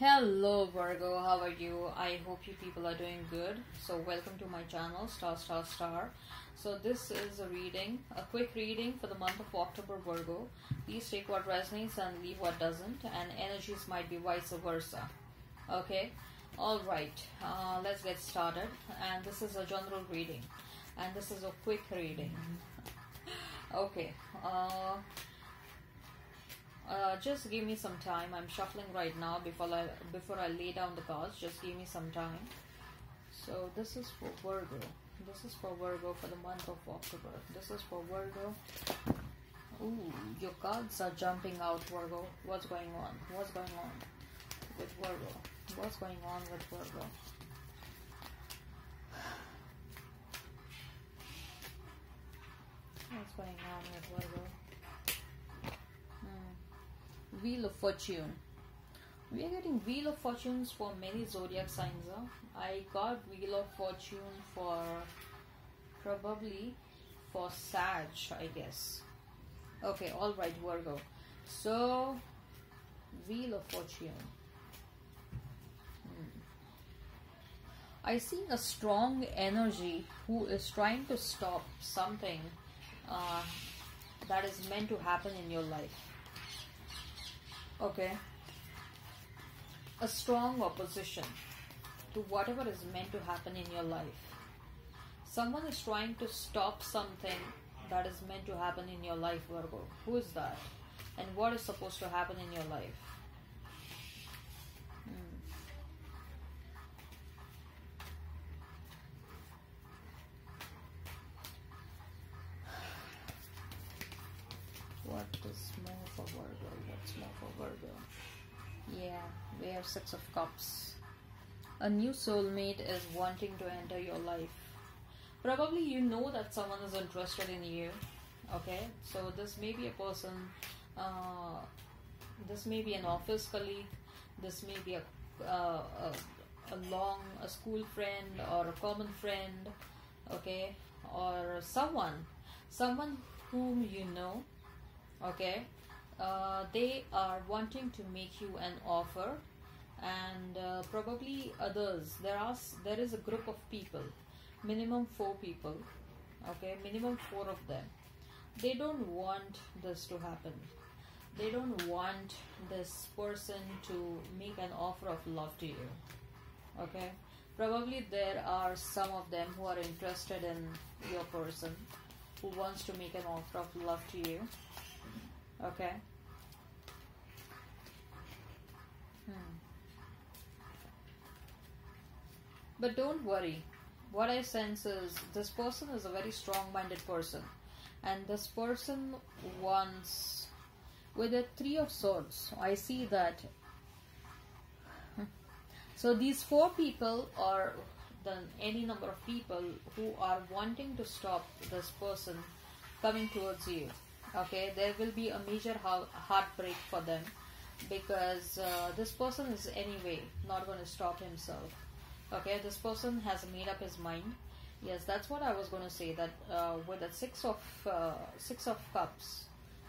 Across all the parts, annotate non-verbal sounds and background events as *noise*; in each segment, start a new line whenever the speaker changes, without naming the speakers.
Hello Virgo, how are you? I hope you people are doing good. So welcome to my channel, Staar Staar Staar. So this is a reading, a quick reading for the month of October Virgo. Please take what resonates and leave what doesn't and energies might be vice versa. Okay, alright, uh, let's get started. And this is a general reading and this is a quick reading. okay, uh, uh, just give me some time. I'm shuffling right now before I before I lay down the cards. Just give me some time. So this is for Virgo. This is for Virgo for the month of October. This is for Virgo. Ooh, your cards are jumping out, Virgo. What's going on? What's going on with Virgo? What's going on with Virgo? What's going on with Virgo? Wheel of Fortune. We are getting Wheel of Fortunes for many zodiac signs. Huh? I got Wheel of Fortune for probably for Sag, I guess. Okay, alright, Virgo. So, Wheel of Fortune. Hmm. I see a strong energy who is trying to stop something uh, that is meant to happen in your life okay. A strong opposition to whatever is meant to happen in your life. Someone is trying to stop something that is meant to happen in your life virgo who is that? And what is supposed to happen in your life Yeah, we have Six of Cups. A new soulmate is wanting to enter your life. Probably you know that someone is interested in you. Okay, so this may be a person, uh, this may be an office colleague, this may be a, uh, a, a long a school friend or a common friend, okay, or someone, someone whom you know okay uh, they are wanting to make you an offer and uh, probably others. There are there is a group of people minimum four people okay minimum four of them. They don't want this to happen. They don't want this person to make an offer of love to you okay? Probably there are some of them who are interested in your person who wants to make an offer of love to you Okay. Hmm. But don't worry. What I sense is this person is a very strong minded person. And this person wants, with the Three of Swords, I see that. *laughs* So these four people, or the, any number of people who are wanting to stop this person coming towards you okay there will be a major heartbreak for them because uh, this person is anyway not going to stop himself. Okay this person has made up his mind. Yes that's what i was going to say that uh, with the six of uh, six of cups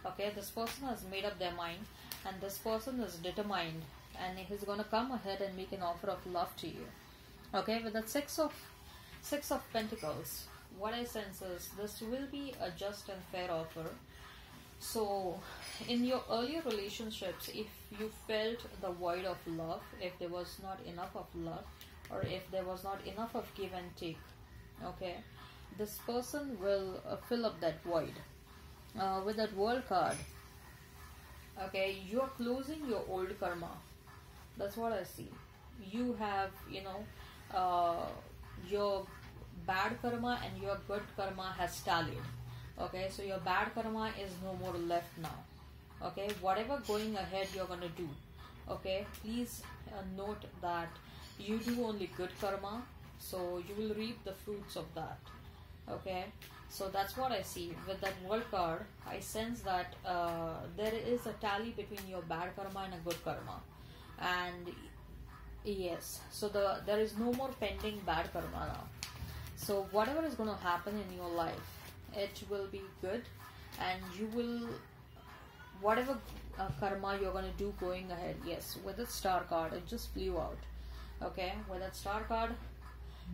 okay this person has made up their mind and this person is determined and he's going to come ahead and make an offer of love to you. Okay with the six of six of pentacles what i sense is this will be a just and fair offer so, in your earlier relationships, if you felt the void of love, if there was not enough of love, or if there was not enough of give and take, okay, this person will uh, fill up that void uh, with that world card. Okay, you are closing your old karma. That's what I see. You have, you know, uh, your bad karma and your good karma has tallied okay so your bad karma is no more left now. Okay whatever going ahead you're gonna do okay please uh, note that you do only good karma so you will reap the fruits of that. Okay so that's what i see. With that world card i sense that uh, there is a tally between your bad karma and a good karma. And yes so the there is no more pending bad karma now. So whatever is going to happen in your life it will be good. And you will whatever uh, karma you're going to do going ahead yes with the star card it just flew out okay? With that star card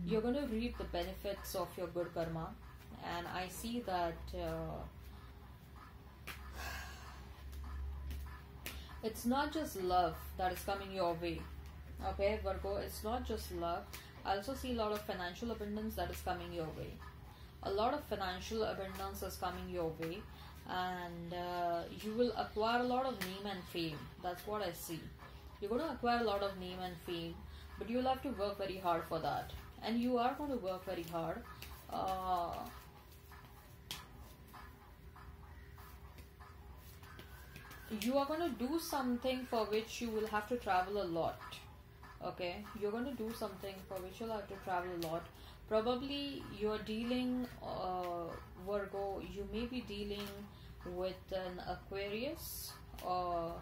you're going to reap the benefits of your good karma. And i see that uh, it's not just love that is coming your way okay virgo? It's not just love. I also see a lot of financial abundance that is coming your way a lot of financial abundance is coming your way and uh, you will acquire a lot of name and fame. That's what i see. You're going to acquire a lot of name and fame but you'll have to work very hard for that. And you are going to work very hard uh, you are going to do something for which you will have to travel a lot okay? You're going to do something for which you'll have to travel a lot probably you're dealing uh, virgo you may be dealing with an aquarius or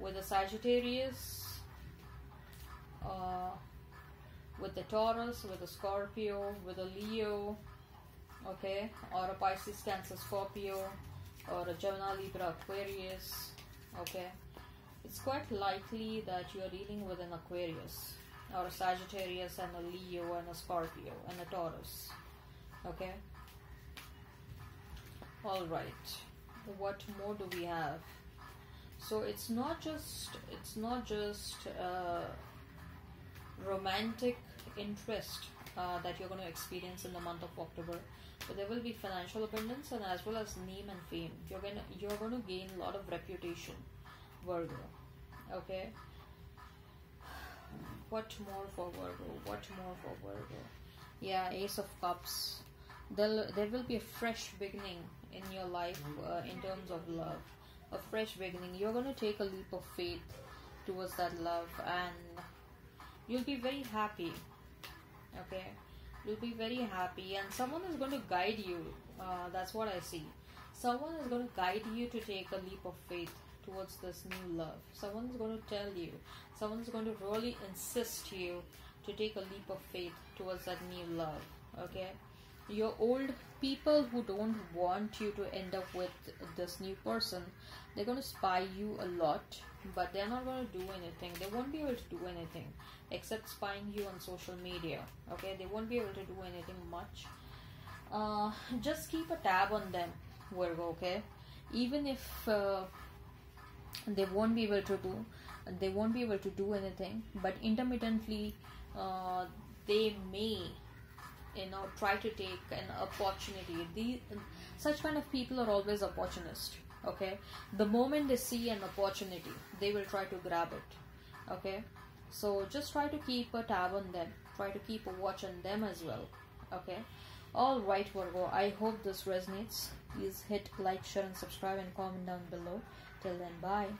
with a sagittarius uh, with a taurus with a scorpio with a leo okay or a pisces cancer scorpio or a gemini libra aquarius okay. It's quite likely that you are dealing with an aquarius or a Sagittarius and a Leo and a Scorpio and a Taurus. Okay. All right. What more do we have? So it's not just it's not just uh, romantic interest uh, that you're going to experience in the month of October, but there will be financial abundance and as well as name and fame. You're gonna you're going to gain a lot of reputation, Virgo. Okay what more for Virgo? What more for Virgo? Yeah, Ace of Cups. There, there will be a fresh beginning in your life uh, in terms of love. A fresh beginning. You're going to take a leap of faith towards that love and you'll be very happy. Okay? You'll be very happy and someone is going to guide you. Uh, that's what I see. Someone is going to guide you to take a leap of faith towards this new love. Someone's going to tell you, someone's going to really insist you to take a leap of faith towards that new love. Okay? Your old people who don't want you to end up with this new person, they're going to spy you a lot, but they're not going to do anything. They won't be able to do anything except spying you on social media. Okay? They won't be able to do anything much. Uh, just keep a tab on them, Virgo, okay? Even if uh, they won't be able to do they won't be able to do anything but intermittently uh, they may you know try to take an opportunity. The such kind of people are always opportunist okay? The moment they see an opportunity they will try to grab it okay? So just try to keep a tab on them try to keep a watch on them as well okay? All right virgo i hope this resonates. Please hit like share and subscribe and comment down below Till then, bye.